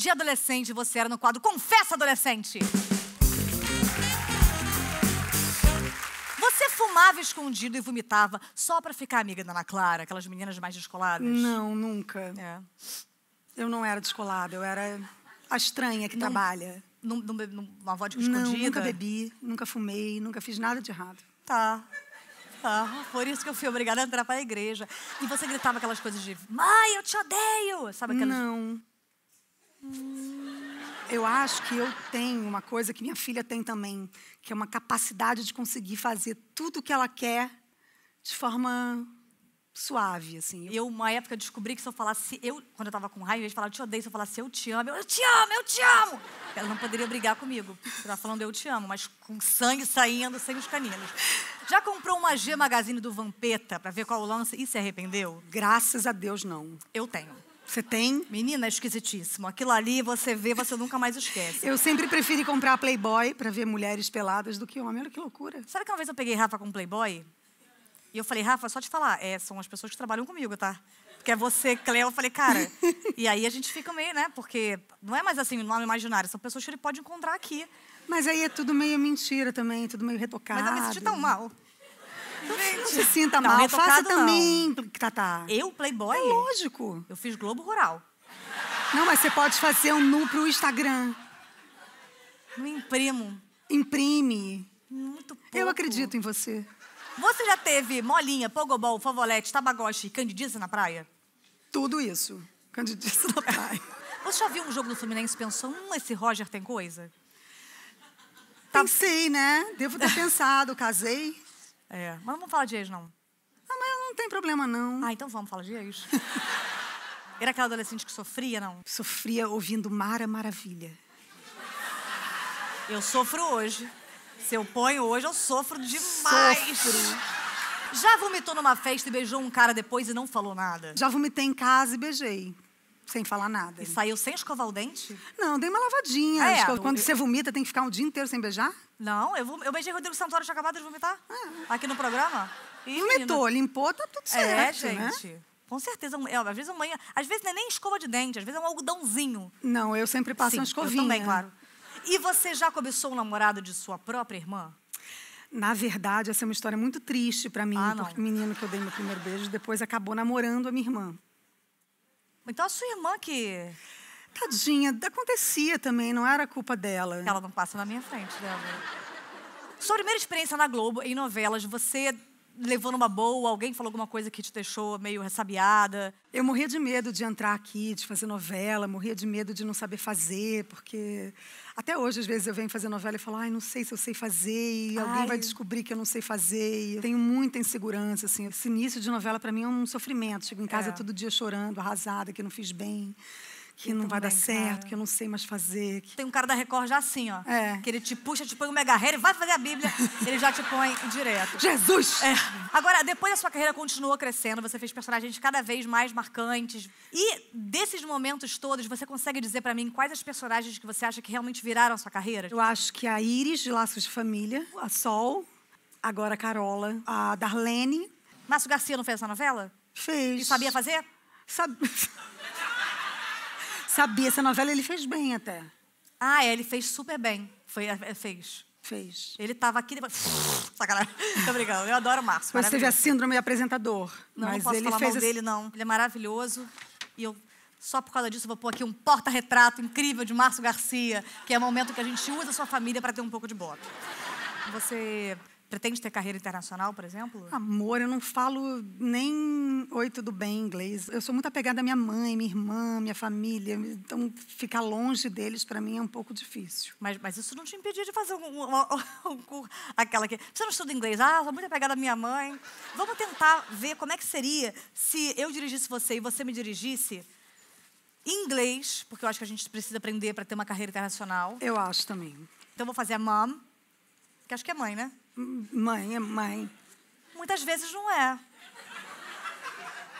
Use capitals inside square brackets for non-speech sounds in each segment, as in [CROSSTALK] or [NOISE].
de adolescente você era no quadro Confessa Adolescente? Você fumava escondido e vomitava só pra ficar amiga da Ana Clara, aquelas meninas mais descoladas? Não, nunca. É. Eu não era descolada, eu era a estranha que Não- trabalha. Num- num- numa vodka Não, escondida? nunca bebi, nunca fumei, nunca fiz nada de errado. Tá. Tá. Por isso que eu fui obrigada a entrar pra igreja. E você gritava aquelas coisas de Mãe, eu te odeio! Sabe aquelas. Não. Eu acho que eu tenho uma coisa que minha filha tem também, que é uma capacidade de conseguir fazer tudo o que ela quer de forma suave, assim. Eu- uma época, descobri que se eu falasse eu, quando eu tava com raiva, falar eu te odeio, se eu falasse eu te amo, eu, eu te amo, eu te amo. Ela não poderia brigar comigo. Ela tava falando eu te amo, mas com sangue saindo sem os caninos. Já comprou uma G Magazine do Vampeta pra ver qual o lance e se arrependeu? Graças a Deus, não. Eu tenho. Você tem? Menina, é esquisitíssimo. Aquilo ali você vê, você nunca mais esquece. Eu sempre preferi comprar Playboy para ver mulheres peladas do que homem. Olha que loucura. Sabe que uma vez eu peguei Rafa com Playboy? E eu falei, Rafa, só te falar, é, são as pessoas que trabalham comigo, tá? Porque é você, Cleo. Eu falei, cara. [LAUGHS] e aí a gente fica meio, né? Porque não é mais assim, no imaginário, são pessoas que ele pode encontrar aqui. Mas aí é tudo meio mentira também, tudo meio retocado. Mas eu me senti tão mal. Não se sinta Não, mal, faça também, Tatá. Eu, Playboy? É lógico. Eu fiz Globo Rural. Não, mas você pode fazer um nu pro Instagram. Não imprimo. Imprime. Muito pouco. Eu acredito em você. Você já teve molinha, pogobol, favolete, tabagoste e candidice na praia? Tudo isso. Candidice na praia. [LAUGHS] Você já viu um jogo do Fluminense e pensou, hum, esse Roger tem coisa? Tá. Pensei, né? Devo ter pensado, casei. É, mas não vamos falar de ex, não. Ah, mas não tem problema, não. Ah, então vamos falar de ex. [LAUGHS] Era aquela adolescente que sofria, não? Sofria ouvindo Mara Maravilha. Eu sofro hoje. Se eu ponho hoje, eu sofro demais. Sofro. Já vomitou numa festa e beijou um cara depois e não falou nada? Já vomitei em casa e beijei. Sem falar nada. E saiu sem escovar o dente? Não, dei uma lavadinha. Ah, é? Quando Eu- você vomita, tem que ficar um dia inteiro sem beijar? Não, eu, vom- eu beijei Rodrigo Santoro, tinha acabado de vomitar. Aqui no programa. E, Vomitou, limpou, tá tudo É, certo, né? gente. Com certeza. é, às vezes amanhã. Às vezes não é nem escova de dente, às vezes é um algodãozinho. Não, eu sempre passo Sim, uma escovinha. Eu também, claro. E você já cobiçou o namorado de sua própria irmã? Na verdade, essa é uma história muito triste pra mim, Ah, porque o menino que eu dei meu primeiro beijo depois acabou namorando a minha irmã. Então a sua irmã que. Tadinha, acontecia também, não era culpa dela. Ela não passa na minha frente, Débora. Sua primeira experiência na Globo, em novelas, você levou numa boa, alguém falou alguma coisa que te deixou meio ressabiada? Eu morria de medo de entrar aqui, de fazer novela, morria de medo de não saber fazer, porque até hoje, às vezes, eu venho fazer novela e falo, ai, não sei se eu sei fazer, e alguém Ai. vai descobrir que eu não sei fazer. Eu tenho muita insegurança, assim. Esse início de novela, para mim, é um sofrimento. Chego em casa É. todo dia chorando, arrasada, que não fiz bem, que não vai dar certo, cara. que eu não sei mais fazer. que- Tem um cara da Record já assim, ó. É. Que ele te puxa, te põe um mega hair, vai fazer a Bíblia, [LAUGHS] ele já te põe direto. Jesus! É. Agora, depois a sua carreira continuou crescendo, você fez personagens cada vez mais marcantes. E desses momentos todos, você consegue dizer pra mim quais as personagens que você acha que realmente viraram a sua carreira? Eu acho que a Iris, de Laços de Família, a Sol, agora a Carola, a Darlene, Márcio Garcia não fez essa novela? fez. E sabia fazer? Sab... [LAUGHS] Sabia, essa novela ele fez bem até. Ah, é, ele fez super bem. Foi, é, fez. Fez. Ele tava aqui depois. [LAUGHS] Sacanagem. Tô brincando. Eu adoro o Márcio. Você teve a síndrome de apresentador. Não, mas não posso ele falar fez mal esse- dele, não. Ele é maravilhoso. E eu, só por causa disso, vou pôr aqui um porta-retrato incrível de Márcio Garcia, que é o momento que a gente usa a sua família para ter um pouco de bota. Você pretende ter carreira internacional, por exemplo? Amor, eu não falo nem oi, tudo bem em inglês. Eu sou muito apegada à minha mãe, minha irmã, minha família. Então, ficar longe deles, para mim, é um pouco difícil. Mas, mas isso não te impedia de fazer um, um- um- aquela que. Você não estuda inglês? Ah, sou muito apegada à minha mãe. Vamos tentar ver como é que seria se eu dirigisse você e você me dirigisse inglês, porque eu acho que a gente precisa aprender para ter uma carreira internacional. Eu acho também. Então eu vou fazer a mom, que acho que é mãe, né? Mãe é mãe. Muitas vezes não é.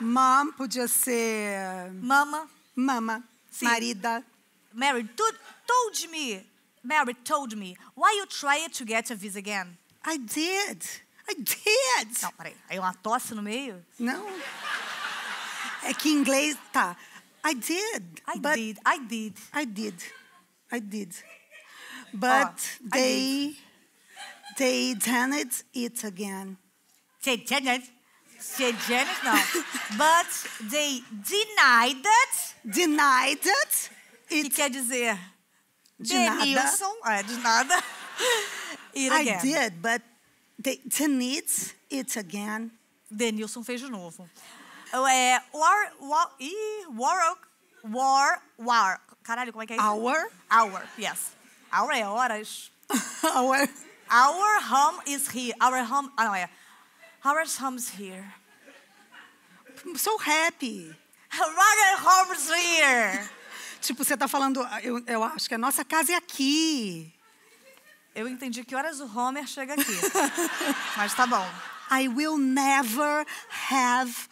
Mom podia ser Mama, mama, Sim. marida. Mary to- told me, Mary told me, why you tried to get a visa again? I did. I did. Não, peraí. Aí uma tosse no meio? Não. É que em inglês, tá. I did. I but did, I did. I did. I did. But I they they didn't it again. Say Janet. Say Janet, não. But they denied it. Denied it. Que It quer dizer... De nada. Denilson. É, de nada. [LAUGHS] It I again. did, but they didn't it again. Denilson fez de novo. Oh, é, war, war, ih, war, war, war. Caralho, como é que é isso? Our Hour, yes. Hour é horas. [LAUGHS] our Our home is here. Our home, ah não, é. Our home's here. I'm so happy. Our home's here. Tipo, você tá falando, eu, eu acho que a nossa casa é aqui. Eu entendi que horas o Homer chega aqui. [LAUGHS] Mas tá bom. I will never have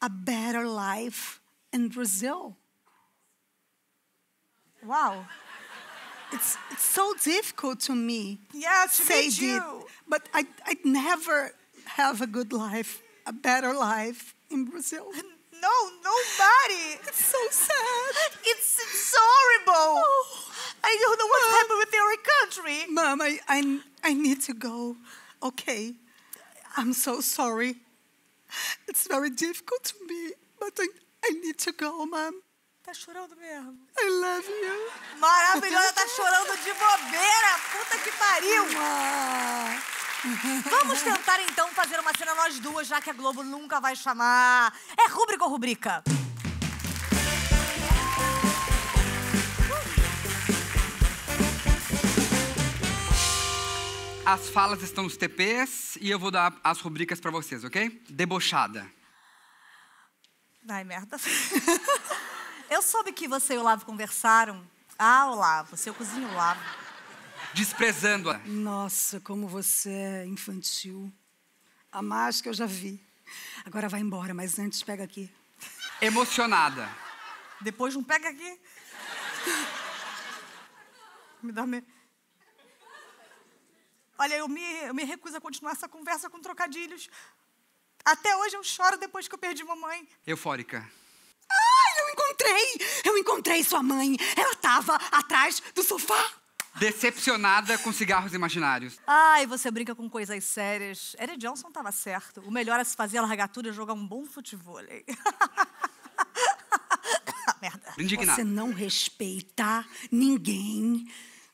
a better life in Brazil. Uau. It's, it's so difficult to me. Yeah, to say meet it. But I, I'd never have a good life, a better life in Brazil. No, nobody. It's so sad. It's, it's horrible. Oh. I don't know what's happened with our country. Mom, I, I, I need to go. Okay. I'm so sorry. It's very difficult to me, but I, I need to go, Mom. Tá chorando mesmo. I love you. Maravilhosa, tá chorando de bobeira. Puta que pariu. Vamos tentar então fazer uma cena nós duas, já que a Globo nunca vai chamar. É rúbrica ou rubrica? As falas estão nos TPs e eu vou dar as rubricas pra vocês, ok? Debochada. Ai, merda. [LAUGHS] Eu soube que você e o Olavo conversaram. Ah, Olavo, seu cozinho Olavo. Desprezando-a. Nossa, como você é infantil. A mais que eu já vi. Agora vai embora, mas antes pega aqui. Emocionada. Depois não pega aqui. Me dá me... Olha, eu me, eu me recuso a continuar essa conversa com trocadilhos. Até hoje eu choro depois que eu perdi mamãe. Eufórica. Encontrei! Eu encontrei sua mãe. Ela estava atrás do sofá. Decepcionada com cigarros imaginários. Ai, você brinca com coisas sérias. Eric Johnson estava certo. O melhor é se fazer a largatura e jogar um bom futebol. [LAUGHS] Merda. Indignada. Você não respeita ninguém.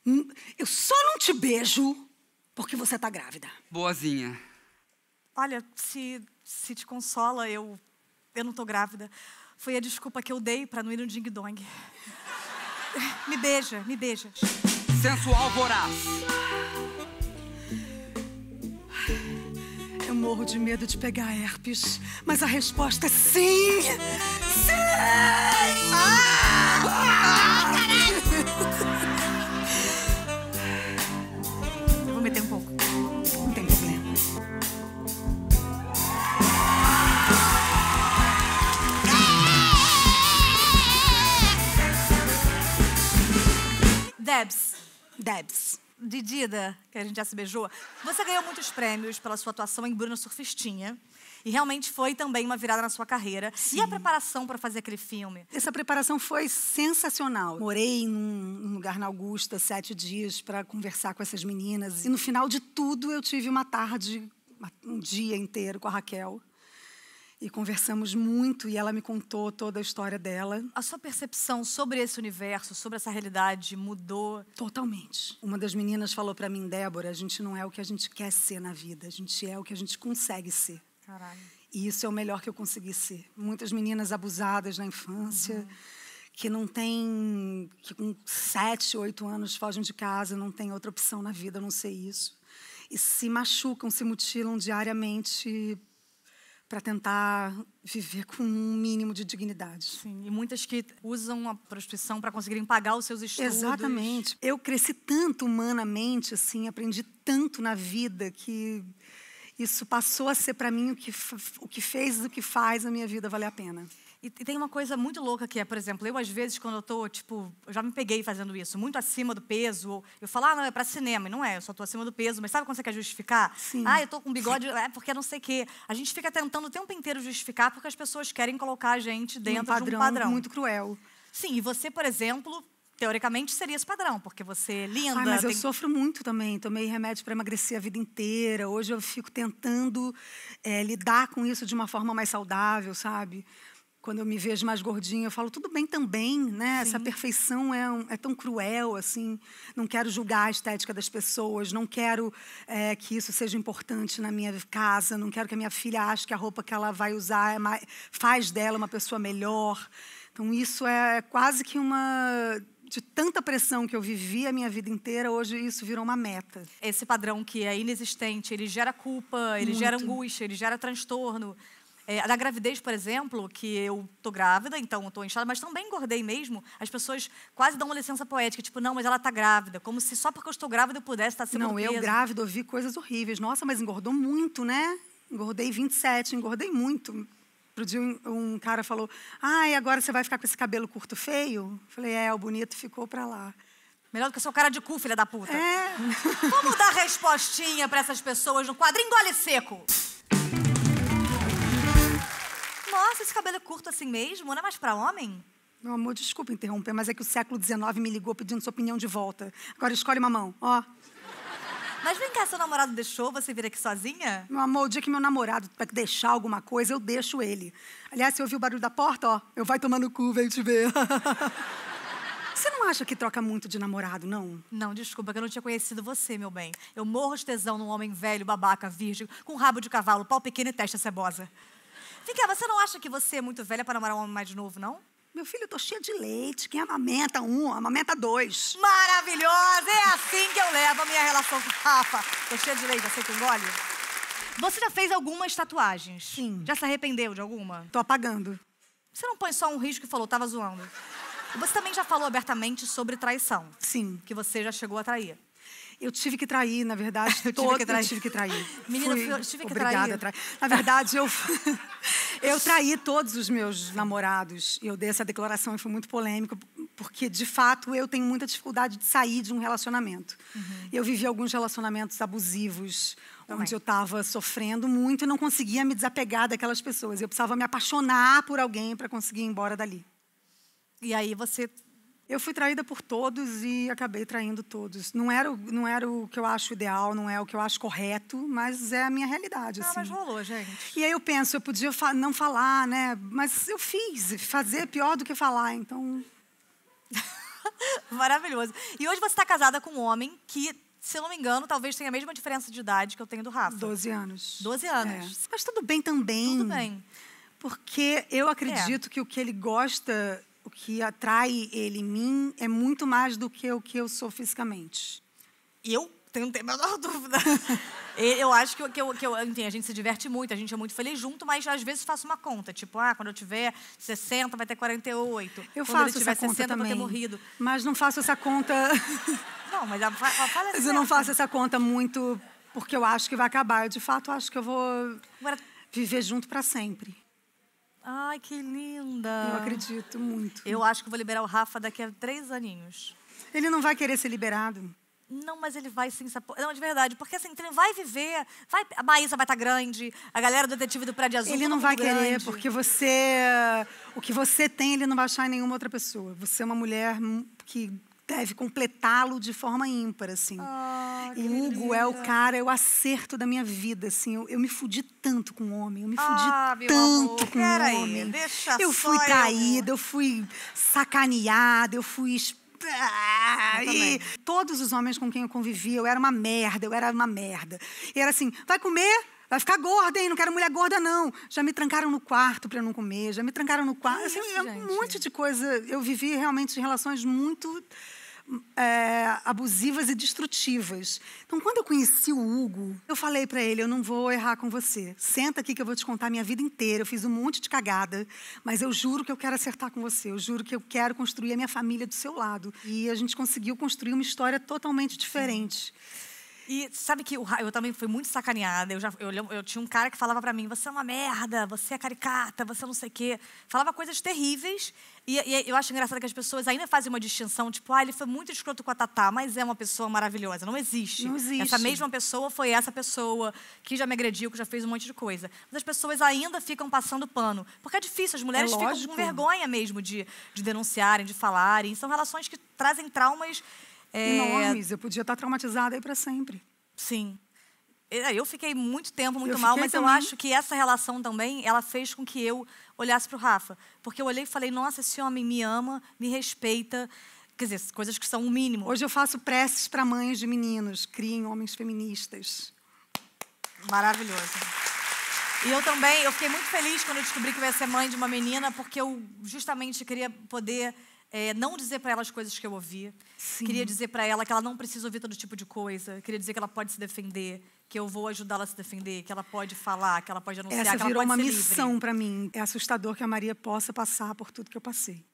Hum, Eu só não te beijo porque você tá grávida. Boazinha. Olha, se, se te consola, eu, eu não tô grávida. Foi a desculpa que eu dei pra não ir no Ding Dong. Me beija, me beija. Sensual voraz. Eu morro de medo de pegar herpes, mas a resposta é sim! Sim! Eu Debs, Debs. de Dida, que a gente já se beijou, você ganhou muitos prêmios pela sua atuação em Bruna Surfistinha. E realmente foi também uma virada na sua carreira. E a preparação para fazer aquele filme? Essa preparação foi sensacional. Morei num, lugar na Augusta sete dias para conversar com essas meninas. E no final de tudo, eu tive uma tarde, um dia inteiro com a Raquel. E conversamos muito e ela me contou toda a história dela. A sua percepção sobre esse universo, sobre essa realidade mudou? Totalmente. Uma das meninas falou para mim, Débora, a gente não é o que a gente quer ser na vida, a gente é o que a gente consegue ser. Caralho. E isso é o melhor que eu consegui ser. Muitas meninas abusadas na infância, que não têm, que com sete, oito anos fogem de casa, não tem outra opção na vida a não ser isso. E se machucam, se mutilam diariamente para tentar viver com um mínimo de dignidade. Sim, e muitas que usam a prostituição para conseguirem pagar os seus estudos. Exatamente. Eu cresci tanto humanamente, assim, aprendi tanto na vida que isso passou a ser para mim o que, o que fez e o que faz a minha vida valer a pena. E, tem uma coisa muito louca que é, por exemplo, eu às vezes quando eu tô, tipo, eu já me peguei fazendo isso, muito acima do peso, ou eu falo, ah, não, é pra cinema, e não é, eu só tô acima do peso, mas sabe quando você quer justificar? Sim. Ah, eu tô com bigode, é porque não sei o quê. A gente fica tentando o tempo inteiro justificar porque as pessoas querem colocar a gente dentro um padrão, de um padrão. muito cruel. Sim, e você, por exemplo, teoricamente seria esse padrão, porque você é linda. Ai, mas eu tem- sofro muito também. Tomei remédio para emagrecer a vida inteira. Hoje eu fico tentando eh, lidar com isso de uma forma mais saudável, sabe? Quando eu me vejo mais gordinha, eu falo, tudo bem também, né? Essa perfeição é, um- é tão cruel, assim. Não quero julgar a estética das pessoas, não quero eh, que isso seja importante na minha casa, não quero que a minha filha ache que a roupa que ela vai usar é mai- faz dela uma pessoa melhor. Então, isso é quase que uma. De tanta pressão que eu vivi a minha vida inteira, hoje isso virou uma meta. esse padrão que é inexistente, ele gera culpa, ele gera angústia, ele gera transtorno. É, na gravidez, por exemplo, que eu tô grávida, então eu tô inchada, mas também engordei mesmo. As pessoas quase dão uma licença poética, tipo, não, mas ela tá grávida, como se só porque eu estou grávida eu pudesse estar acima Não, eu peso. grávida ouvi coisas horríveis. Nossa, mas engordou muito, né? Engordei 27, engordei muito. Outro dia um, um cara falou: Ai, agora você vai ficar com esse cabelo curto feio? Falei: É, o bonito ficou pra lá. Melhor do que seu cara de cu, filha da puta. É. Vamos dar respostinha pra essas pessoas no quadro Engole Seco. Nossa, esse cabelo é curto assim mesmo? Não é mais pra homem? Meu amor, desculpa interromper, mas é que o século XIX me ligou pedindo sua opinião de volta. Agora escolhe uma mão, ó. Mas vem cá, seu namorado deixou você vir aqui sozinha? Meu amor, o dia que meu namorado vai deixar alguma coisa, eu deixo ele. Aliás, você ouviu o barulho da porta, ó? Eu vai tomar no cu, vem te ver. [LAUGHS] Você não acha que troca muito de namorado, não? Não, desculpa, que eu não tinha conhecido você, meu bem. Eu morro de tesão num homem velho, babaca, virgem, com rabo de cavalo, pau pequeno e testa cebosa. Vem cá, você não acha que você é muito velha para namorar um homem mais novo, não? Meu filho, eu tô cheia de leite. Quem amamenta um, amamenta dois. Maravilhosa! É assim que eu levo a minha relação com o Rafa. Tô cheia de leite, você que engole? Você já fez algumas tatuagens? Sim. Já se arrependeu de alguma? Tô apagando. Você não põe só um risco e falou, tava zoando. Você também já falou abertamente sobre traição, Sim. que você já chegou a trair. Eu tive que trair, na verdade. [LAUGHS] Eu tive que trair. Eu tive que trair. Menina, Fui eu tive que obrigada trair. trair. Na verdade, eu, [LAUGHS] eu traí todos os meus namorados. Eu dei essa declaração e foi muito polêmico, porque, de fato, eu tenho muita dificuldade de sair de um relacionamento. Eu vivi alguns relacionamentos abusivos, Uhum. Também. onde eu estava sofrendo muito e não conseguia me desapegar daquelas pessoas. Eu precisava me apaixonar por alguém para conseguir ir embora dali. E aí você Eu fui traída por todos e acabei traindo todos. Não era, o, não era o que eu acho ideal, não é o que eu acho correto, mas é a minha realidade. Ah, assim. mas rolou, gente. E aí eu penso, eu podia fa- não falar, né? Mas eu fiz. Fazer é pior do que falar, então... [LAUGHS] Maravilhoso. E hoje você está casada com um homem que, se eu não me engano, talvez tenha a mesma diferença de idade que eu tenho do Rafa. 12 anos. 12 anos. É. Mas tudo bem também. Tudo bem. Porque eu acredito que o que ele gosta, o que atrai ele em mim, é muito mais do que o que eu sou fisicamente. Eu não tenho a menor [LAUGHS] dúvida. [LAUGHS] Eu acho que, eu- que, eu, que eu, enfim, a gente se diverte muito, a gente é muito feliz junto, mas às vezes faço uma conta. Tipo, ah, quando eu tiver 60, vai ter 48. Eu quando ele faço tiver essa conta 60, vai também. ter morrido. Mas não faço essa conta... [LAUGHS] Não, mas a, a fala é Mas eu não faço essa conta muito porque eu acho que vai acabar. Eu, de fato, acho que eu vou Agora, viver junto para sempre. Ai, que linda. Eu acredito muito. Eu acho que vou liberar o Rafa daqui a três aninhos. Ele não vai querer ser liberado. Não, mas ele vai sim. Não, de verdade. Porque assim, ele vai viver. Vai... A Maísa vai estar grande. A galera do detetive do Prédio Azul. Ele todo não vai querer, grande. porque você. O que você tem, ele não vai achar em nenhuma outra pessoa. Você é uma mulher que deve completá-lo de forma ímpar, assim. Ah, que o Hugo é o cara, é o acerto da minha vida, assim. Eu, eu me fudi tanto com o homem, eu me fudi Ah, meu tanto amor, com o homem. deixa eu fui eu. traída, eu fui sacaneada, eu fui. Ah, Eu e todos os homens com quem eu convivia, eu era uma merda, eu era uma merda. E era assim: vai comer? Vai ficar gorda, hein? Não quero mulher gorda, não. Já me trancaram no quarto para eu não comer, já me trancaram no quarto. Assim, é um monte de coisa. Eu vivi realmente relações muito é, abusivas e destrutivas. Então, quando eu conheci o Hugo, eu falei para ele: eu não vou errar com você. Senta aqui que eu vou te contar a minha vida inteira. Eu fiz um monte de cagada, mas eu juro que eu quero acertar com você. Eu juro que eu quero construir a minha família do seu lado. E a gente conseguiu construir uma história totalmente diferente. E sabe que eu também fui muito sacaneada. Eu, já, eu, eu tinha um cara que falava pra mim: você é uma merda, você é caricata, você não sei o quê. Falava coisas terríveis. E, e eu acho engraçado que as pessoas ainda fazem uma distinção, tipo, ah, ele foi muito escroto com a Tatá, mas é uma pessoa maravilhosa. Não existe. Não existe. Essa mesma pessoa foi essa pessoa que já me agrediu, que já fez um monte de coisa. Mas as pessoas ainda ficam passando pano. Porque é difícil, as mulheres ficam lógico. com vergonha mesmo de, de denunciarem, de falarem. São relações que trazem traumas. É, Enormes. Eu podia estar traumatizada aí para sempre. Sim. É, Eu fiquei muito tempo muito Eu mal, mas eu também. acho que essa relação também, ela fez com que eu olhasse para o Rafa. Porque eu olhei e falei, nossa, esse homem me ama, me respeita. Quer dizer, coisas que são o mínimo. Hoje eu faço preces para mães de meninos, criem homens feministas. Maravilhoso. E eu também, eu fiquei muito feliz quando eu descobri que eu ia ser mãe de uma menina, porque eu justamente queria poder eh, não dizer para ela as coisas que eu ouvi. Sim. Queria dizer para ela que ela não precisa ouvir todo tipo de coisa. Queria dizer que ela pode se defender, que eu vou ajudá-la a se defender, que ela pode falar, que ela pode anunciar, Essa que ela virou pode uma missão para mim. É assustador que a Maria possa passar por tudo que eu passei.